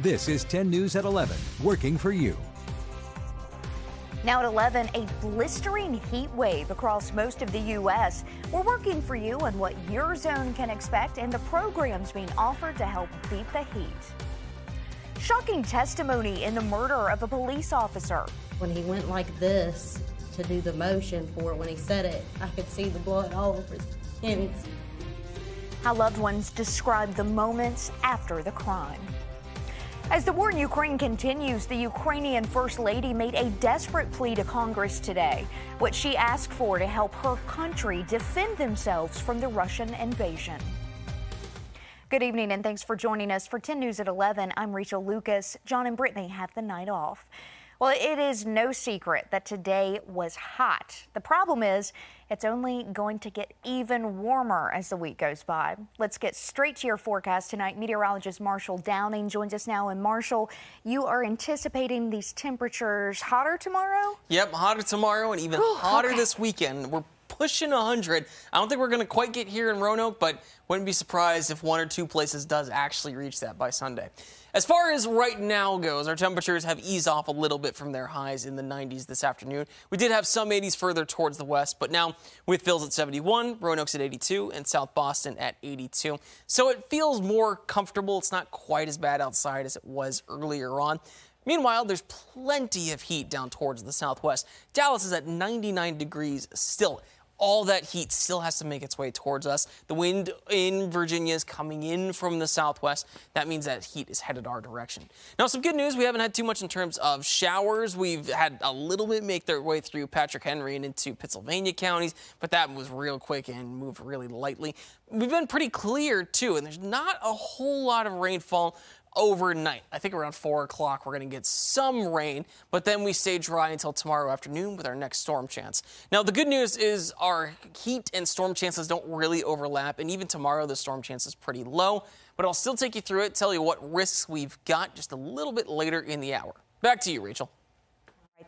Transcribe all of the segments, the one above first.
This is 10 News at 11, working for you. Now at 11, a blistering heat wave across most of the U.S. We're working for you on what your zone can expect and the programs being offered to help beat the heat. Shocking testimony in the murder of a police officer. When he went like this to do the motion for it, when he said it, I could see the blood all over his hands. How loved ones describe the moments after the crime. As the war in Ukraine continues, the Ukrainian First Lady made a desperate plea to Congress today. What she asked for to help her country defend themselves from the Russian invasion. Good evening and thanks for joining us for 10 News at 11. I'm Rachel Lucas. John and Brittany have the night off. Well, it is no secret that today was hot. The problem is it's only going to get even warmer as the week goes by. Let's get straight to your forecast tonight. Meteorologist Marshall Downing joins us now. And Marshall, you are anticipating these temperatures hotter tomorrow? Yep, hotter tomorrow and even Ooh, hotter okay. this weekend. We're pushing 100. I don't think we're going to quite get here in Roanoke, but wouldn't be surprised if one or two places does actually reach that by Sunday. As far as right now goes, our temperatures have eased off a little bit from their highs in the 90s this afternoon. We did have some 80s further towards the west, but now with Phil's at 71, Roanoke's at 82, and South Boston at 82. So it feels more comfortable. It's not quite as bad outside as it was earlier on. Meanwhile, there's plenty of heat down towards the southwest. Dallas is at 99 degrees still. All that heat still has to make its way towards us. The wind in Virginia is coming in from the southwest. That means that heat is headed our direction. Now, some good news. We haven't had too much in terms of showers. We've had a little bit make their way through Patrick Henry and into Pittsylvania counties, but that was real quick and moved really lightly. We've been pretty clear, too, and there's not a whole lot of rainfall overnight. I think around 4 o'clock we're going to get some rain, but then we stay dry until tomorrow afternoon with our next storm chance. Now, the good news is our heat and storm chances don't really overlap, and even tomorrow the storm chance is pretty low, but I'll still take you through it, tell you what risks we've got just a little bit later in the hour. Back to you, Rachel.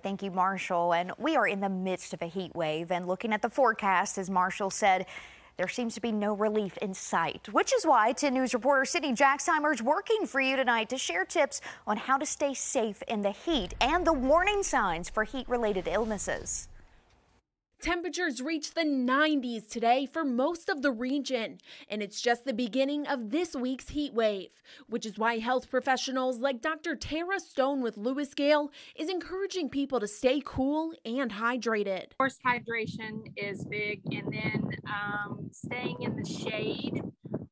Thank you, Marshall. And we are in the midst of a heat wave. And looking at the forecast, as Marshall said, there seems to be no relief in sight, which is why 10 News reporter Sydney Jacksheimer is working for you tonight to share tips on how to stay safe in the heat and the warning signs for heat related illnesses. Temperatures reached the 90s today for most of the region, and it's just the beginning of this week's heat wave, which is why health professionals like Dr. Tara Stone with LewisGale is encouraging people to stay cool and hydrated. Of course, hydration is big, and then um, staying in the shade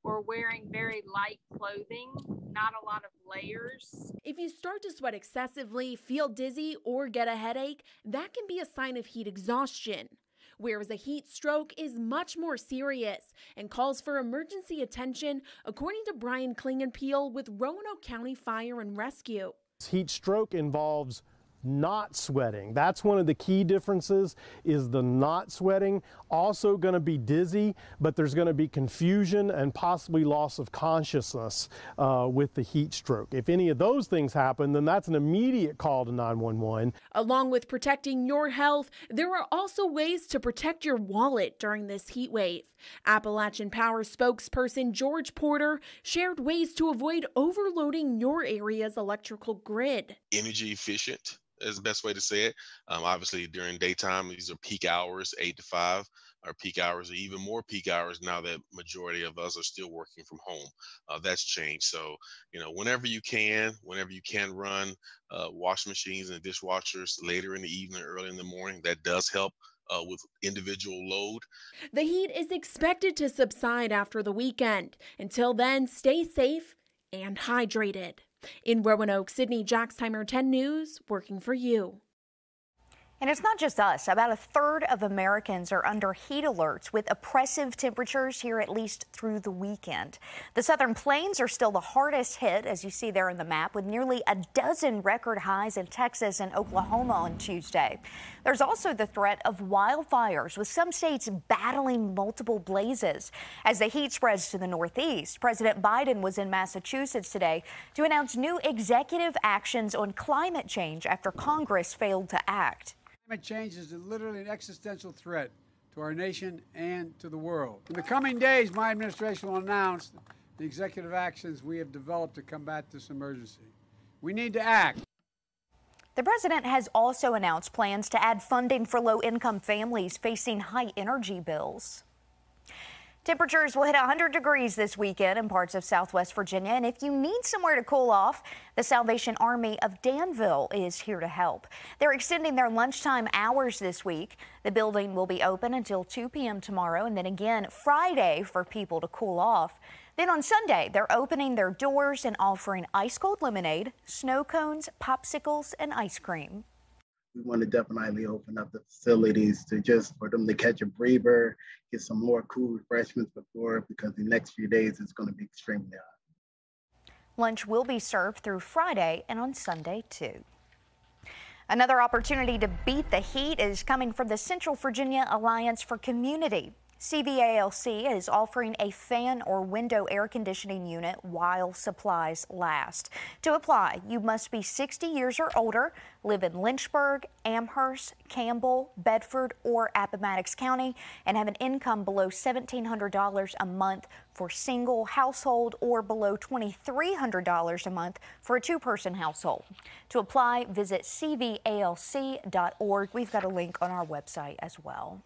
or wearing very light clothing, not a lot of layers. If you start to sweat excessively, feel dizzy, or get a headache, that can be a sign of heat exhaustion. Whereas a heat stroke is much more serious and calls for emergency attention, according to Brian Clingenpeel with Roanoke County Fire and Rescue. Heat stroke involves not sweating. That's one of the key differences is the not sweating. Also going to be dizzy, but there's going to be confusion and possibly loss of consciousness uh, with the heat stroke. If any of those things happen, then that's an immediate call to 911. Along with protecting your health, there are also ways to protect your wallet during this heat wave. Appalachian Power spokesperson George Porter shared ways to avoid overloading your area's electrical grid. Energy efficient is the best way to say it. Um, obviously, during daytime, these are peak hours, eight to five. Our peak hours are even more peak hours now that majority of us are still working from home. Uh, that's changed. So, you know, whenever you can, whenever you can run uh, washing machines and dishwashers later in the evening, early in the morning, that does help uh, with individual load. The heat is expected to subside after the weekend. Until then, stay safe and hydrated. In Roanoke, Sydney Jacksheimer 10 News, working for you. And it's not just us. About a third of Americans are under heat alerts with oppressive temperatures here at least through the weekend. The southern plains are still the hardest hit, as you see there in the map, with nearly a dozen record highs in Texas and Oklahoma on Tuesday. There's also the threat of wildfires, with some states battling multiple blazes. As the heat spreads to the northeast, President Biden was in Massachusetts today to announce new executive actions on climate change after Congress failed to act. Climate change is literally an existential threat to our nation and to the world. In the coming days, my administration will announce the executive actions we have developed to combat this emergency. We need to act. The president has also announced plans to add funding for low income families facing high energy bills. Temperatures will hit 100 degrees this weekend in parts of southwest Virginia. And if you need somewhere to cool off, the Salvation Army of Danville is here to help. They're extending their lunchtime hours this week. The building will be open until 2 p.m. tomorrow and then again Friday for people to cool off. Then on Sunday, they're opening their doors and offering ice cold lemonade, snow cones, popsicles, and ice cream we want to definitely open up the facilities to just for them to catch a breather, get some more cool refreshments before because the next few days it's going to be extremely hot. Lunch will be served through Friday and on Sunday too. Another opportunity to beat the heat is coming from the Central Virginia Alliance for Community. CVALC is offering a fan or window air conditioning unit while supplies last. To apply, you must be 60 years or older, live in Lynchburg, Amherst, Campbell, Bedford, or Appomattox County, and have an income below $1,700 a month for single household or below $2,300 a month for a two person household. To apply, visit cvalc.org. We've got a link on our website as well.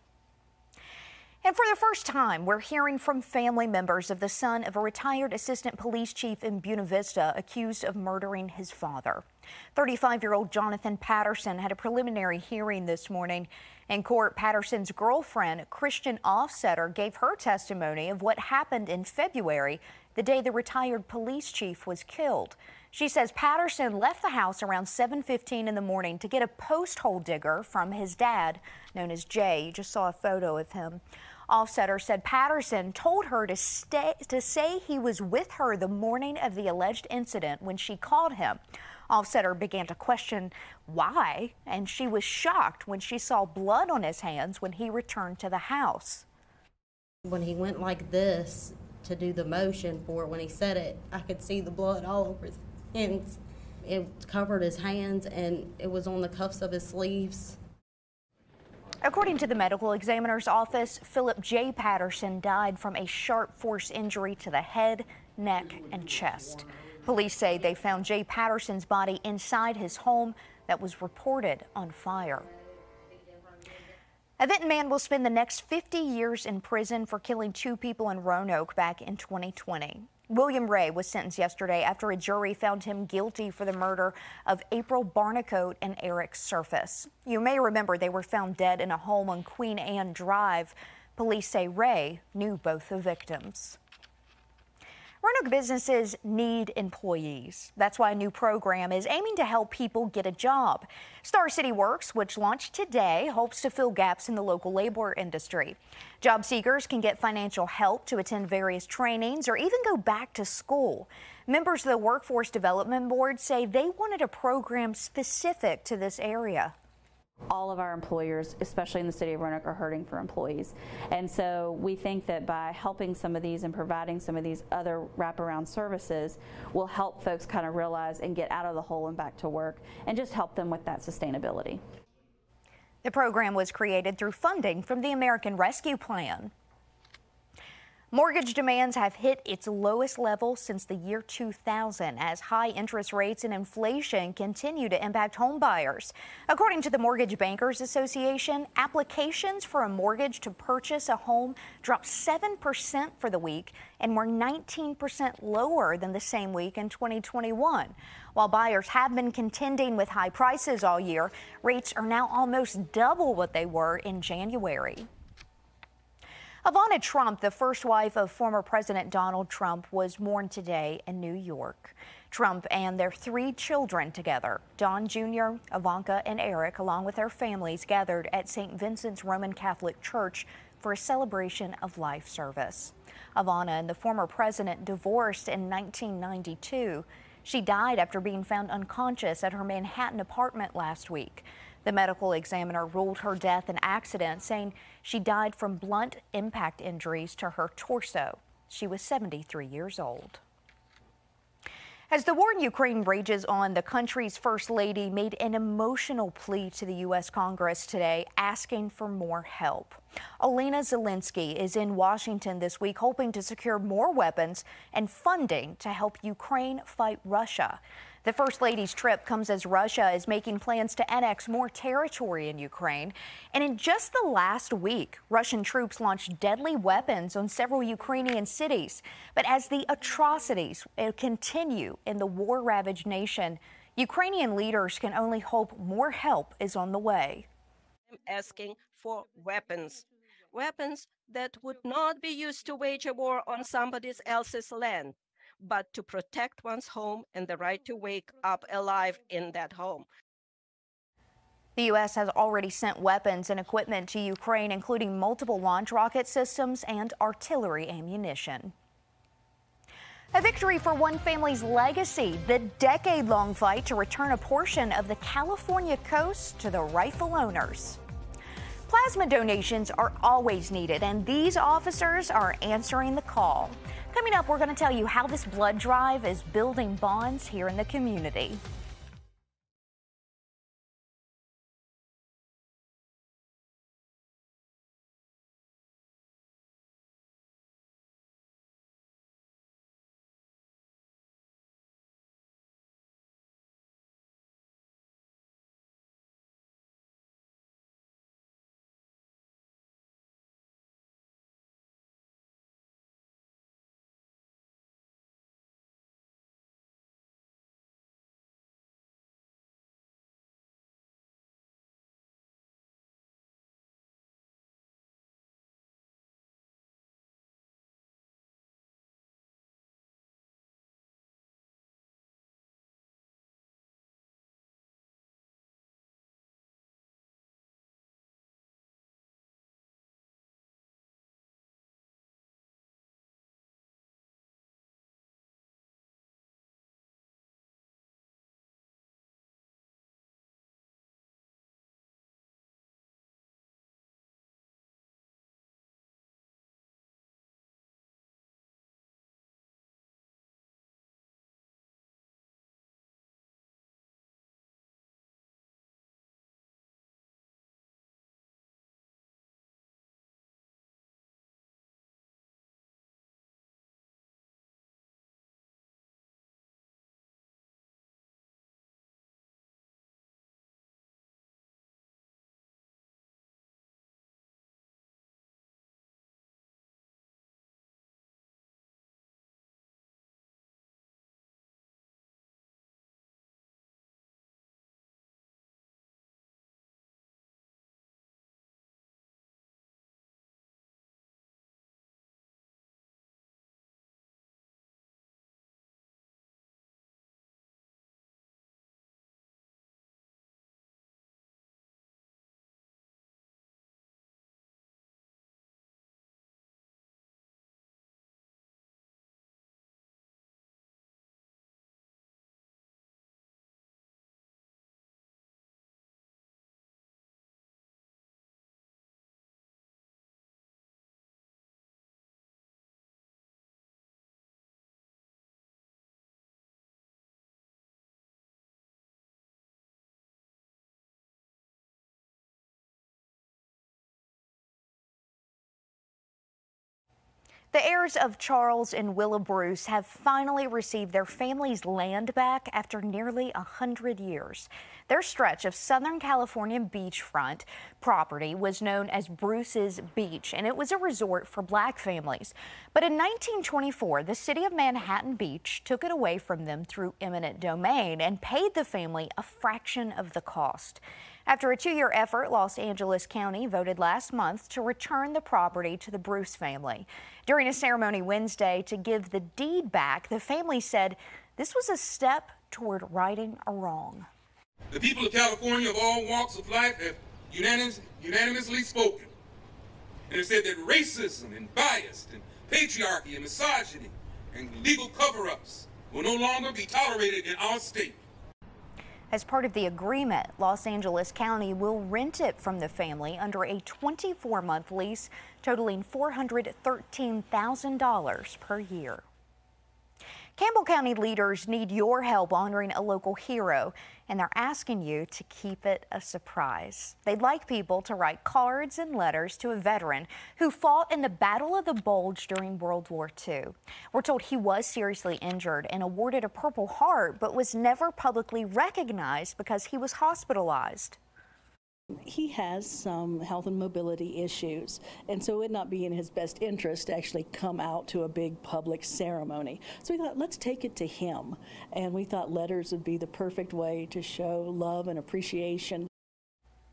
And for the first time, we're hearing from family members of the son of a retired assistant police chief in Buena Vista accused of murdering his father. 35 year old Jonathan Patterson had a preliminary hearing this morning. In court, Patterson's girlfriend, Christian Offsetter, gave her testimony of what happened in February, the day the retired police chief was killed. She says Patterson left the house around 7:15 in the morning to get a post hole digger from his dad, known as Jay. You just saw a photo of him. Offsetter said Patterson told her to stay to say he was with her the morning of the alleged incident when she called him. Offsetter began to question why, and she was shocked when she saw blood on his hands when he returned to the house. When he went like this to do the motion for it, when he said it, I could see the blood all over his hands. It covered his hands and it was on the cuffs of his sleeves. According to the medical examiner's office, Philip J. Patterson died from a sharp force injury to the head, neck, and chest. Police say they found Jay Patterson's body inside his home that was reported on fire. A Vinton man will spend the next 50 years in prison for killing two people in Roanoke back in 2020. William Ray was sentenced yesterday after a jury found him guilty for the murder of April Barnicoat and Eric Surface. You may remember they were found dead in a home on Queen Anne Drive. Police say Ray knew both the victims. Roanoke businesses need employees. That's why a new program is aiming to help people get a job. Star City Works, which launched today, hopes to fill gaps in the local labor industry. Job seekers can get financial help to attend various trainings or even go back to school. Members of the Workforce Development Board say they wanted a program specific to this area all of our employers, especially in the city of Roanoke, are hurting for employees. And so we think that by helping some of these and providing some of these other wraparound services will help folks kind of realize and get out of the hole and back to work and just help them with that sustainability. The program was created through funding from the American Rescue Plan. Mortgage demands have hit its lowest level since the year 2000 as high interest rates and inflation continue to impact home buyers. According to the Mortgage Bankers Association, applications for a mortgage to purchase a home dropped 7% for the week and were 19% lower than the same week in 2021. While buyers have been contending with high prices all year, rates are now almost double what they were in January. Ivana Trump, the first wife of former President Donald Trump, was mourned today in New York. Trump and their three children together, Don Jr., Ivanka, and Eric, along with their families, gathered at St. Vincent's Roman Catholic Church for a celebration of life service. Ivana and the former president divorced in 1992. She died after being found unconscious at her Manhattan apartment last week. The medical examiner ruled her death an accident, saying she died from blunt impact injuries to her torso. She was 73 years old. As the war in Ukraine rages on, the country's first lady made an emotional plea to the U.S. Congress today, asking for more help. Olena Zelensky is in Washington this week, hoping to secure more weapons and funding to help Ukraine fight Russia. The First Lady's trip comes as Russia is making plans to annex more territory in Ukraine. And in just the last week, Russian troops launched deadly weapons on several Ukrainian cities. But as the atrocities uh, continue in the war ravaged nation, Ukrainian leaders can only hope more help is on the way. I'm asking for weapons, weapons that would not be used to wage a war on somebody else's land but to protect one's home and the right to wake up alive in that home. The U.S. has already sent weapons and equipment to Ukraine, including multiple launch rocket systems and artillery ammunition. A victory for one family's legacy, the decade long fight to return a portion of the California coast to the rifle owners. Plasma donations are always needed, and these officers are answering the call. Coming up, we're going to tell you how this blood drive is building bonds here in the community. The heirs of Charles and Willa Bruce have finally received their family's land back after nearly a hundred years. Their stretch of Southern California beachfront property was known as Bruce's Beach, and it was a resort for black families. But in 1924, the city of Manhattan Beach took it away from them through eminent domain and paid the family a fraction of the cost. After a two-year effort, Los Angeles County voted last month to return the property to the Bruce family. During a ceremony Wednesday to give the deed back, the family said this was a step toward righting a wrong. The people of California of all walks of life have unanimous, unanimously spoken and have said that racism and bias and patriarchy and misogyny and legal cover-ups will no longer be tolerated in our state. As part of the agreement, Los Angeles County will rent it from the family under a 24 month lease totaling $413,000 per year. Campbell County leaders need your help honoring a local hero, and they're asking you to keep it a surprise. They'd like people to write cards and letters to a veteran who fought in the Battle of the Bulge during World War II. We're told he was seriously injured and awarded a Purple Heart, but was never publicly recognized because he was hospitalized. He has some health and mobility issues, and so it would not be in his best interest to actually come out to a big public ceremony. So we thought, let's take it to him. And we thought letters would be the perfect way to show love and appreciation.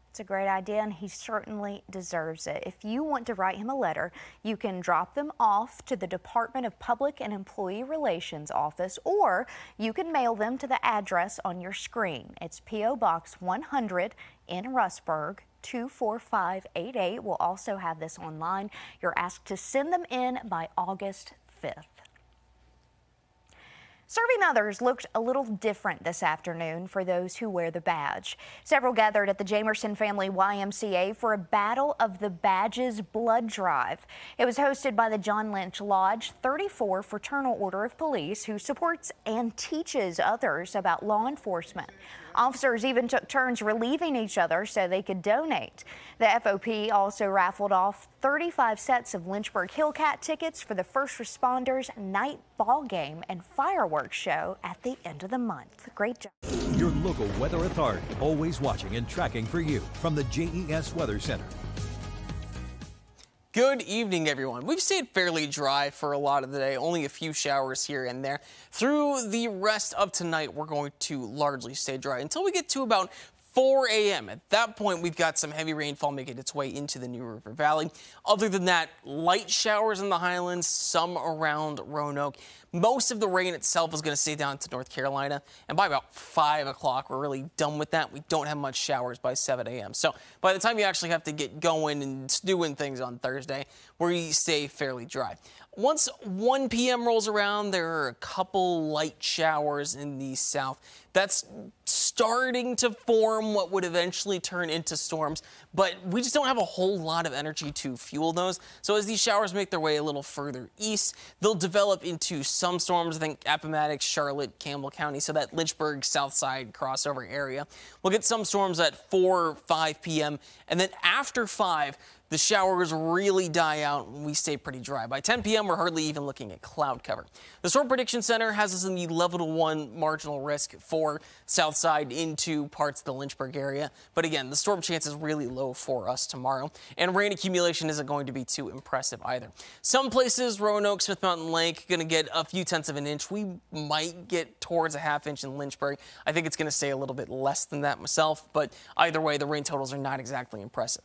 It's a great idea, and he certainly deserves it. If you want to write him a letter, you can drop them off to the Department of Public and Employee Relations office, or you can mail them to the address on your screen. It's P.O. Box 100 in Rustburg. 24588. We'll also have this online. You're asked to send them in by August 5th. Serving others looked a little different this afternoon for those who wear the badge. Several gathered at the Jamerson Family YMCA for a Battle of the Badges blood drive. It was hosted by the John Lynch Lodge 34 Fraternal Order of Police, who supports and teaches others about law enforcement. Officers even took turns relieving each other so they could donate. The FOP also raffled off 35 sets of Lynchburg Hillcat tickets for the first responders night ball game and fireworks show at the end of the month. Great job. Your local weather authority, always watching and tracking for you from the JES Weather Center. Good evening, everyone. We've stayed fairly dry for a lot of the day, only a few showers here and there. Through the rest of tonight, we're going to largely stay dry until we get to about 4 a.m. At that point, we've got some heavy rainfall making its way into the New River Valley. Other than that, light showers in the highlands, some around Roanoke. Most of the rain itself is going to stay down to North Carolina. And by about 5 o'clock, we're really done with that. We don't have much showers by 7 a.m. So by the time you actually have to get going and doing things on Thursday, we stay fairly dry. Once 1 p.m. rolls around, there are a couple light showers in the south. That's starting to form what would eventually turn into storms, but we just don't have a whole lot of energy to fuel those. So as these showers make their way a little further east, they'll develop into some storms. I think Appomattox, Charlotte, Campbell County, so that Lynchburg south side crossover area. We'll get some storms at 4, 5 p.m. And then after 5, the showers really die out and we stay pretty dry. By 10 p.m., we're hardly even looking at cloud cover. The Storm Prediction Center has us in the level to one marginal risk for south side into parts of the Lynchburg area. But again, the storm chance is really low for us tomorrow, and rain accumulation isn't going to be too impressive either. Some places, Roanoke, Smith Mountain Lake, going to get a few tenths of an inch. We might get towards a half inch in Lynchburg. I think it's going to stay a little bit less than that myself, but either way, the rain totals are not exactly impressive.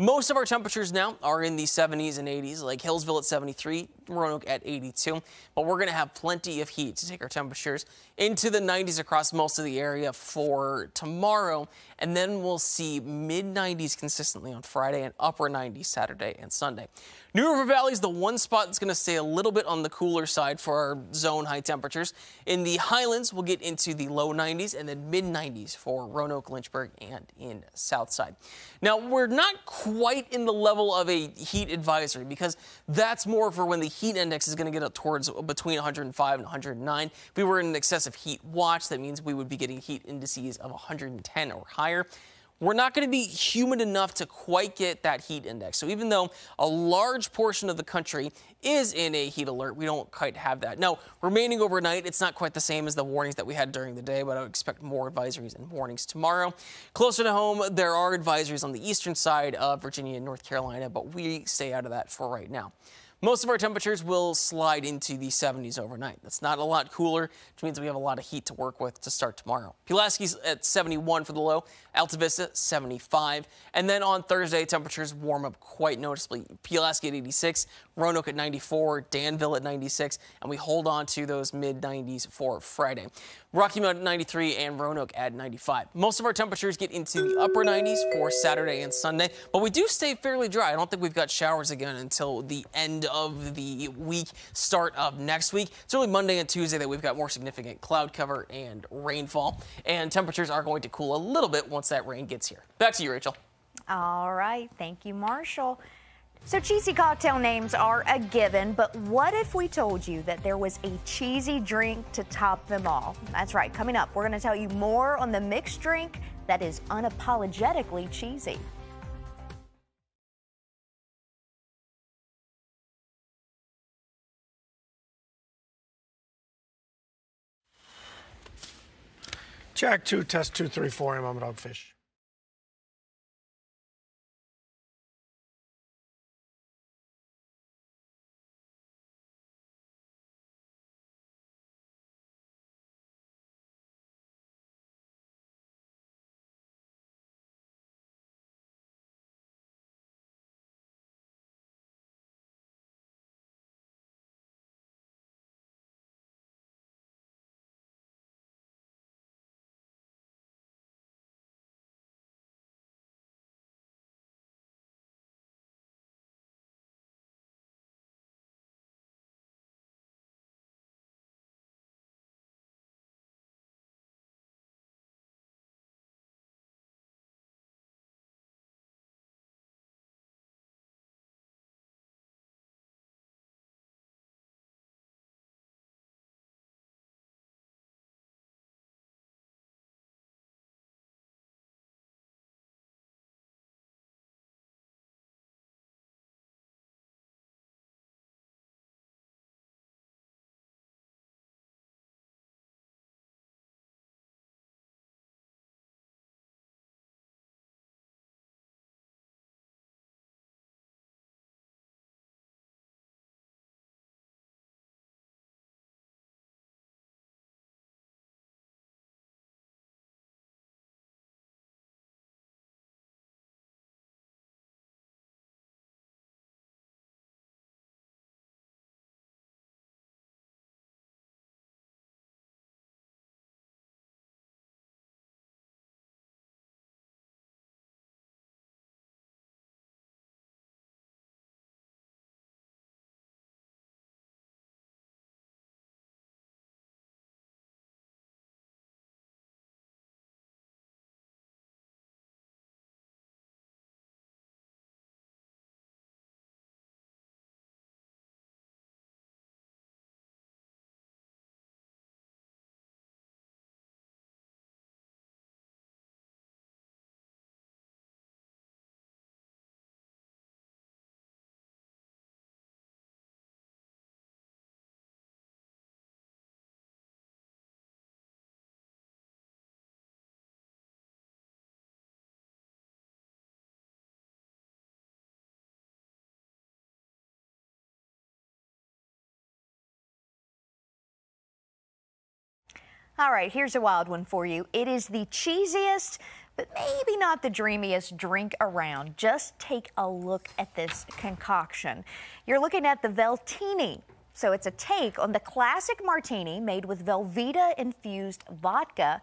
Most of our temperatures now are in the 70s and 80s, like Hillsville at 73, Roanoke at 82. But we're going to have plenty of heat to take our temperatures into the 90s across most of the area for tomorrow. And then we'll see mid 90s consistently on Friday and upper 90s Saturday and Sunday. New River Valley is the one spot that's going to stay a little bit on the cooler side for our zone high temperatures. In the highlands, we'll get into the low 90s and then mid 90s for Roanoke, Lynchburg, and in Southside. Now, we're not quite in the level of a heat advisory because that's more for when the heat index is going to get up towards between 105 and 109. If we were in an excessive heat watch, that means we would be getting heat indices of 110 or higher we're not going to be humid enough to quite get that heat index. So even though a large portion of the country is in a heat alert, we don't quite have that. Now, remaining overnight, it's not quite the same as the warnings that we had during the day, but I would expect more advisories and warnings tomorrow. Closer to home, there are advisories on the eastern side of Virginia and North Carolina, but we stay out of that for right now. Most of our temperatures will slide into the 70s overnight. That's not a lot cooler, which means we have a lot of heat to work with to start tomorrow. Pulaski's at 71 for the low, Altavista 75, and then on Thursday, temperatures warm up quite noticeably. Pulaski at 86, Roanoke at 94, Danville at 96, and we hold on to those mid 90s for Friday. Rocky Mount at 93 and Roanoke at 95. Most of our temperatures get into the upper 90s for Saturday and Sunday, but we do stay fairly dry. I don't think we've got showers again until the end of the week, start of next week. It's really Monday and Tuesday that we've got more significant cloud cover and rainfall, and temperatures are going to cool a little bit once that rain gets here. Back to you, Rachel. All right. Thank you, Marshall. So, cheesy cocktail names are a given, but what if we told you that there was a cheesy drink to top them all? That's right. Coming up, we're going to tell you more on the mixed drink that is unapologetically cheesy. Jack 2, test 234, I'm a dogfish. All right, here's a wild one for you. It is the cheesiest, but maybe not the dreamiest drink around. Just take a look at this concoction. You're looking at the Veltini. So it's a take on the classic martini made with Velveeta infused vodka.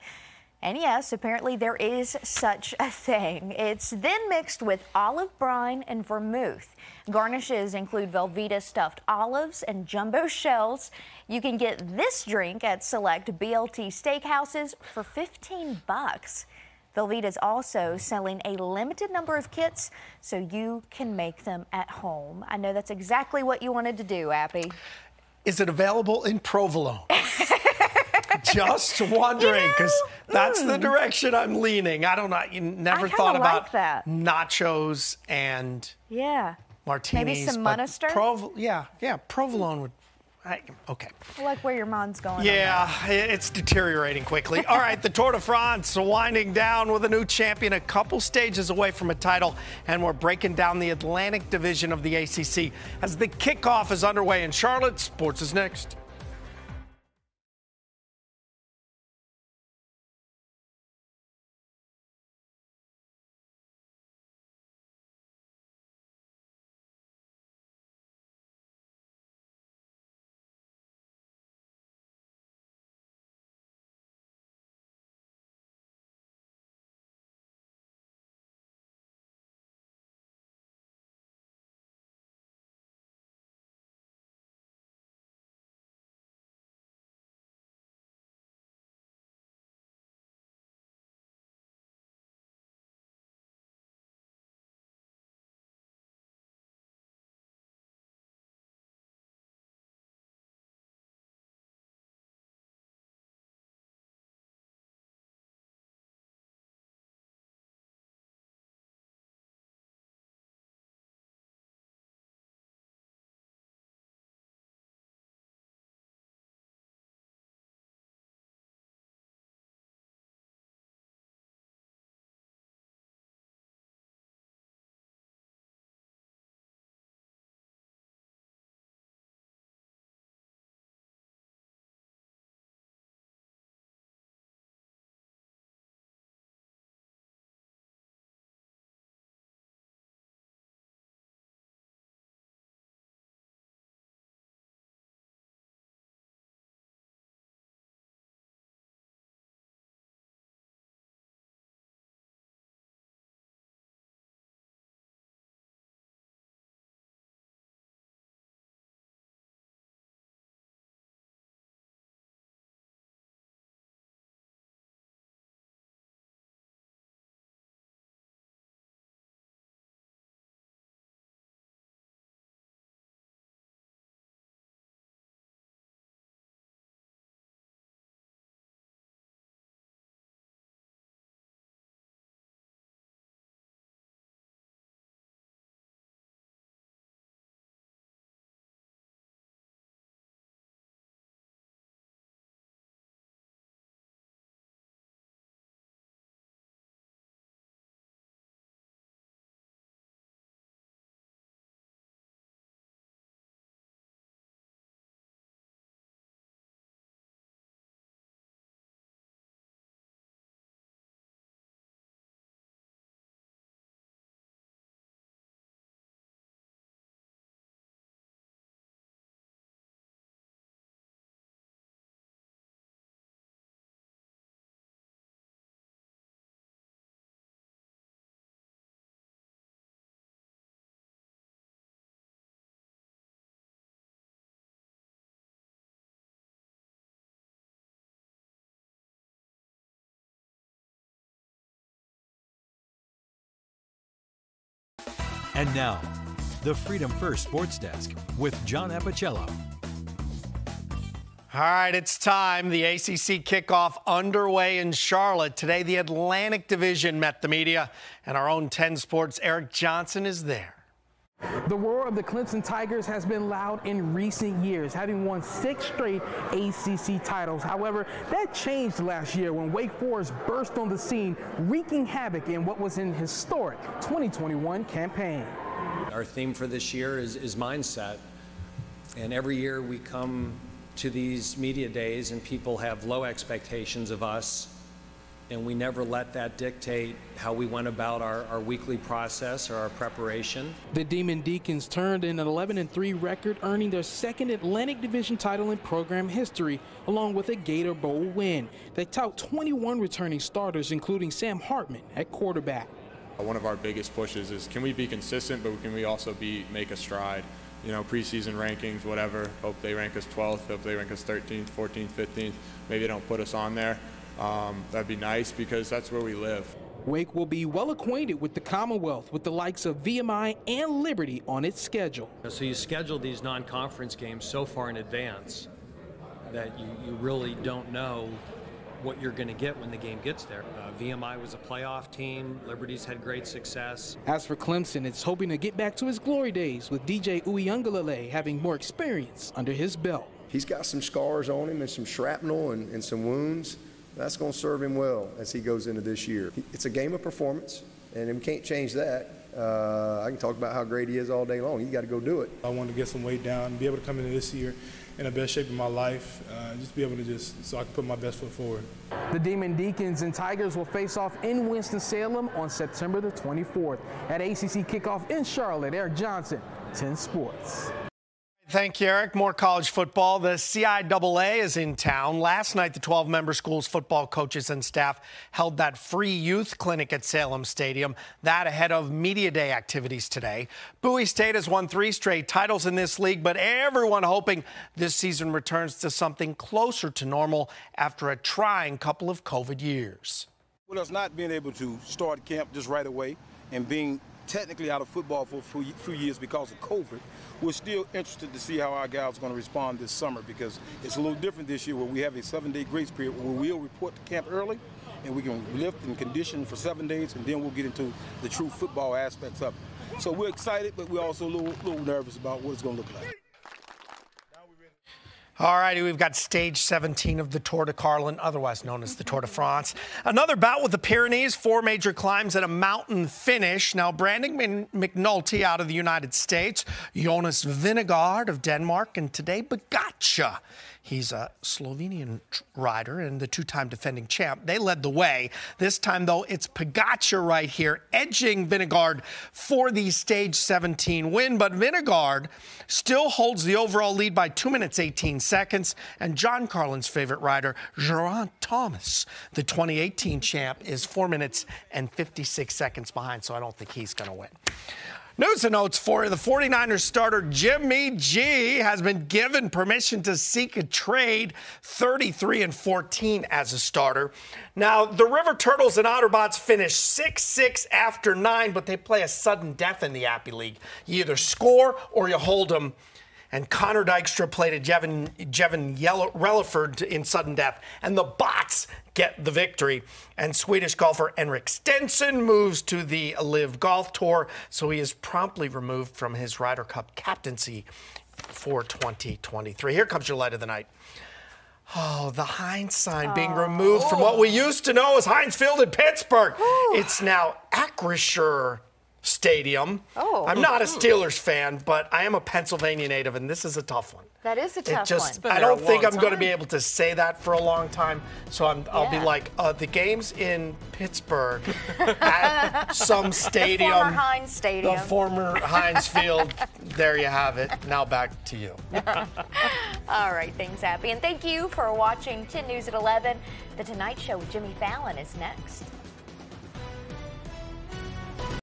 And yes, apparently there is such a thing. It's then mixed with olive brine and vermouth. Garnishes include Velveeta stuffed olives and jumbo shells. You can get this drink at select BLT steakhouses for 15 bucks. Velveeta is also selling a limited number of kits so you can make them at home. I know that's exactly what you wanted to do, Appy. Is it available in provolone? Just wondering, because you know, that's mm. the direction I'm leaning. I don't know. You never thought like about that. nachos and yeah, martinis. Maybe some Munster. Prov- yeah, yeah, provolone would. I, okay. I like where your mind's going. Yeah, it's deteriorating quickly. All right, the Tour de France winding down with a new champion, a couple stages away from a title, and we're breaking down the Atlantic division of the ACC as the kickoff is underway in Charlotte. Sports is next. And now, the Freedom First Sports Desk with John Appicello. All right, it's time. The ACC kickoff underway in Charlotte. Today, the Atlantic Division met the media, and our own 10 Sports Eric Johnson is there. The roar of the Clemson Tigers has been loud in recent years, having won six straight ACC titles. However, that changed last year when Wake Forest burst on the scene, wreaking havoc in what was an historic 2021 campaign. Our theme for this year is, is mindset. And every year we come to these media days and people have low expectations of us and we never let that dictate how we went about our, our weekly process or our preparation. The Demon Deacons turned in an 11 3 record, earning their second Atlantic Division title in program history, along with a Gator Bowl win. They tout 21 returning starters, including Sam Hartman at quarterback. One of our biggest pushes is can we be consistent, but can we also be make a stride? you know, preseason rankings, whatever. Hope they rank us 12th, hope they rank us 13th, 14th, 15th. Maybe they don't put us on there. Um, that'd be nice because that's where we live. Wake will be well acquainted with the Commonwealth with the likes of VMI and Liberty on its schedule. So you schedule these non-conference games so far in advance that you, you really don't know what you're going to get when the game gets there. Uh, VMI was a playoff team. Liberty's had great success. As for Clemson, it's hoping to get back to his glory days with DJ Uiagalelei having more experience under his belt. He's got some scars on him and some shrapnel and, and some wounds. That's going to serve him well as he goes into this year. It's a game of performance, and we can't change that. Uh, I can talk about how great he is all day long. You got to go do it. I want to get some weight down, be able to come into this year in the best shape of my life, uh, just be able to just so I can put my best foot forward. The Demon Deacons and Tigers will face off in Winston-Salem on September the 24th at ACC kickoff in Charlotte. Eric Johnson, 10 Sports. Thank you, Eric. More college football. The CIAA is in town. Last night, the 12 member school's football coaches and staff held that free youth clinic at Salem Stadium. That ahead of Media Day activities today. Bowie State has won three straight titles in this league, but everyone hoping this season returns to something closer to normal after a trying couple of COVID years. Well, us not being able to start camp just right away and being technically out of football for a few years because of COVID we're still interested to see how our guys are going to respond this summer because it's a little different this year where we have a seven-day grace period where we'll report to camp early and we can lift and condition for seven days and then we'll get into the true football aspects of it. So we're excited, but we're also a little, little nervous about what it's going to look like. All righty, we've got stage 17 of the Tour de Carlin, otherwise known as the Tour de France. Another bout with the Pyrenees, four major climbs and a mountain finish. Now, Brandon McNulty out of the United States, Jonas Vingegaard of Denmark, and today Pogačar He's a Slovenian rider and the two time defending champ. They led the way. This time, though, it's Pogačar right here, edging Vingegaard for the stage 17 win. But Vingegaard still holds the overall lead by 2 minutes 18 seconds. And John Carlin's favorite rider, Geraint Thomas, the 2018 champ, is 4 minutes and 56 seconds behind. So I don't think he's going to win. News and notes for you. The 49ers starter Jimmy G has been given permission to seek a trade 33 and 14 as a starter. Now, the River Turtles and Otterbots finished 6 6 after 9, but they play a sudden death in the Appy League. You either score or you hold them and Connor Dykstra played a Jevin, Jevin Relaford in sudden death, and the Bots get the victory. And Swedish golfer Henrik Stenson moves to the LIV Golf Tour, so he is promptly removed from his Ryder Cup captaincy for 2023. Here comes your light of the night. Oh, the Heinz sign being oh. removed from what we used to know as Heinz Field in Pittsburgh. It's now Acrisure Stadium. Oh. I'm not a Steelers fan, but I am a Pennsylvania native, and this is a tough one. That is a tough one. it just, one. I don't think I'm going to be able to say that for a long time. So i will yeah. be like, uh, the game's in Pittsburgh at some stadium. The former Heinz Stadium. The former Heinz Field. There you have it. Now back to you. All right, thanks, Happy. And thank you for watching 10 News at 11. The Tonight Show with Jimmy Fallon is next.